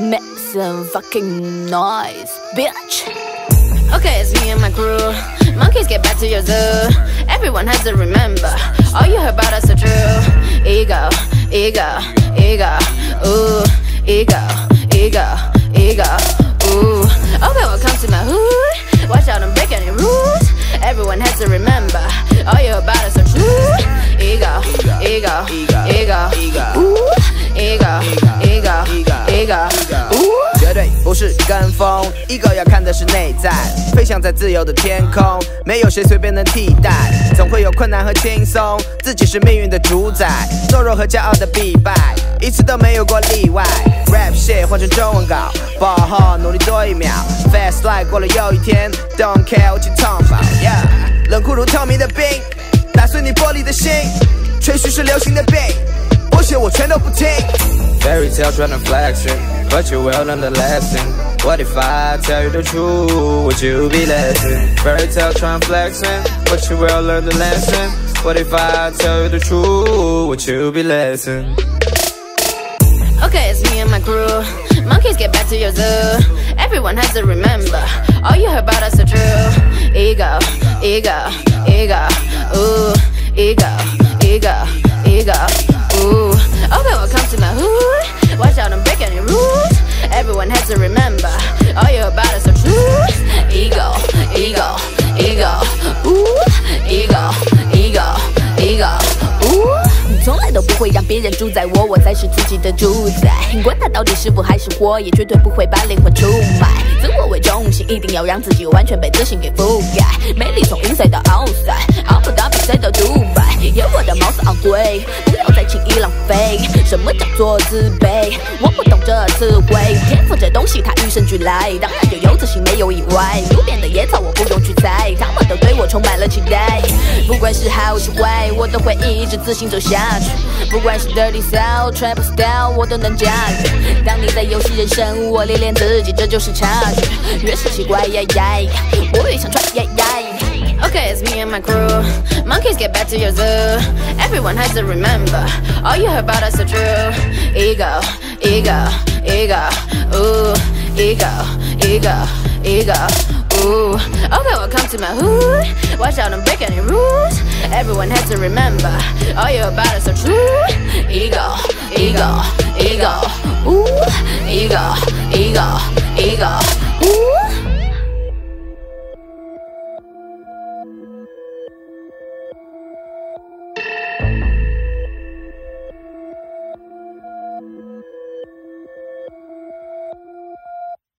Make some fucking noise, bitch. Okay, it's me and my crew. Monkeys get back to your zoo. Everyone has to remember. All you heard about us are true. Ego, ego, ego. Ooh, ego, ego, ego. Ooh. Okay, well, come to my hood. Watch out, don't break any rules. Everyone has to remember. All you heard about us are true. Ego, ego, ego, ego. Ooh, ego, ego, 是跟风，一个要看的是内在，飞翔在自由的天空，没有谁随便能替代，总会有困难和轻松，自己是命运的主宰，懦弱和骄傲的必败，一次都没有过例外。Rap shit 换成中文稿，爆号努力多一秒，Fast life 过了又一天，Don't care what you talk about。Yeah，冷酷如透明的冰，打碎你玻璃的心，吹嘘是流行的病，我写我全都不听。Fairy tale trying to flexing, but you will learn the lesson. What if I tell you the truth? Would you be listening? Fairy tale trying flexing, but you will learn the lesson. What if I tell you the truth? Would you be listening? Okay, it's me and my crew. Monkeys get back to your zoo. Everyone has to remember. All you heard about us are true. Ego, ego, ego. Ooh, ego, ego, 会让别人主宰我，我才是自己的主宰。管他到底是福还是祸，也绝对不会把灵魂出卖。自我为中心，一定要让自己完全被自信给覆盖。魅力从 inside 到 outside，好不打比赛到杜拜，有我的貌似昂贵，不要再轻易浪费。什么叫做自卑？我不懂这词汇，天赋这东西它与生俱来，当然就有自信，没有意外。路边的野草我不用去采，他们都对我充满了期待。不管是好是坏，我都会一直自信走下去。不管是 dirty style、trap style，我都能驾驭。当你在游戏人生，我练练自己，这就是差距。越是奇怪呀呀，我越想穿呀呀。Okay, it's me and my crew. Monkeys get back to your zoo. Everyone has to remember. All you heard about us are true. Ego, ego, ego. Ooh, ego, ego, ego. ooh. Okay, welcome to my hood. Watch out, don't break any rules. Everyone has to remember. All you about us are true. Ego, ego, ego. Ooh, ego, ego, ego. Ooh.